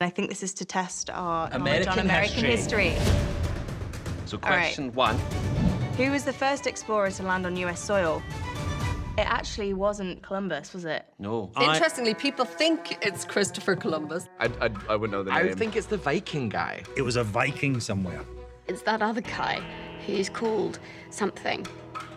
I think this is to test our knowledge American on American history. history. So All right. question one. Who was the first explorer to land on US soil? It actually wasn't Columbus, was it? No. Interestingly, people think it's Christopher Columbus. I, I, I wouldn't know the I name. would think it's the Viking guy. It was a Viking somewhere. It's that other guy who's called something.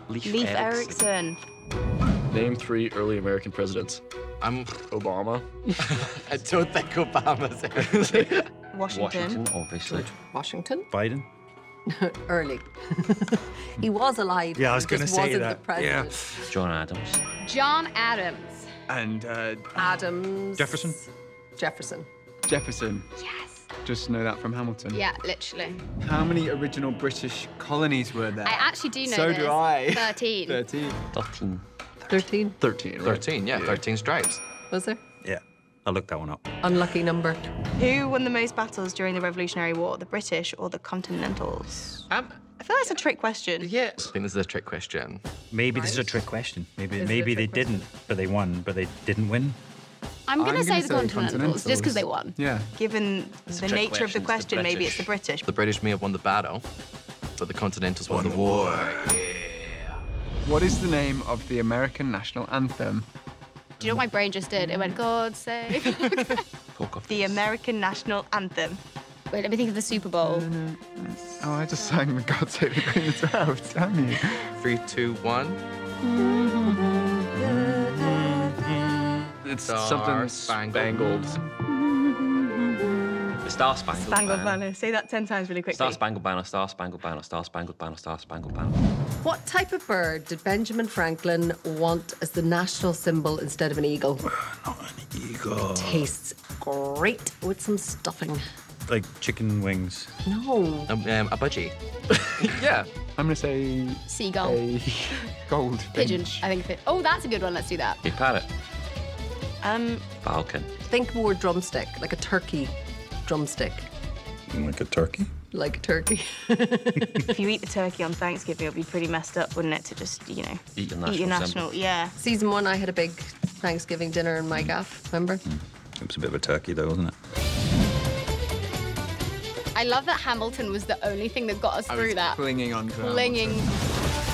Leif, Leif Erikson. Erikson. Name three early American presidents. I'm. Obama. I don't think Obama's it. Washington. Washington, obviously. Washington? Biden. Early. he was alive. Yeah, I was gonna say that. The president. John Adams. John Adams. And uh, Adams. Jefferson? Jefferson. Jefferson. Yes. Just know that from Hamilton. Yeah, literally. How many original British colonies were there? I actually do know So this. do I. 13. 13. 13. 13. 13, right? 13, yeah, 13 stripes. Was there? Yeah, I looked that one up. Unlucky number. Who won the most battles during the Revolutionary War, the British or the Continentals? Um, I feel that's a trick question. yeah. I think this is a trick question. Maybe this is a trick question. Maybe Is maybe they question? didn't, but they won, but they didn't win. I'm going to say gonna the Continentals, just because they won. Yeah. Given the trick nature of the question, question, the maybe it's the British. British. The British may have won the battle, but the Continentals won, the war. What is the name of the American national anthem? Do you know what my brain just did? It went, God save. Talk of The American national anthem. Wait, let me think of the Super Bowl. Oh, I just sang the God Save the Queen as well. Damn you. Three, two, one. It's Star something Spangled. spangled. The Star Spangled, Spangled Banner. Banner. Say that 10 times really quickly. Star Spangled Banner, Star Spangled Banner, Star Spangled Banner, Star Spangled Banner. What type of bird did Benjamin Franklin want as the national symbol instead of an eagle? Not an eagle. Tastes great with some stuffing. Like chicken wings. No. Um, um, a budgie. Yeah. I'm going to say Seagull. a gold Pigeon. finch. I think. It, oh, that's a good one. Let's do that. A parrot. Um, Falcon. Think more drumstick, like a turkey drumstick. Like a turkey. Like a turkey. if you eat the turkey on Thanksgiving, it'll be pretty messed up, wouldn't it, to just, you know, Eat your eat your national national. Yeah. Season one, I had a big Thanksgiving dinner in my gaff, remember? Mm. It was a bit of a turkey, though, wasn't it? I love that Hamilton was the only thing that got us I through was that. clinging on to Clinging. Hamilton.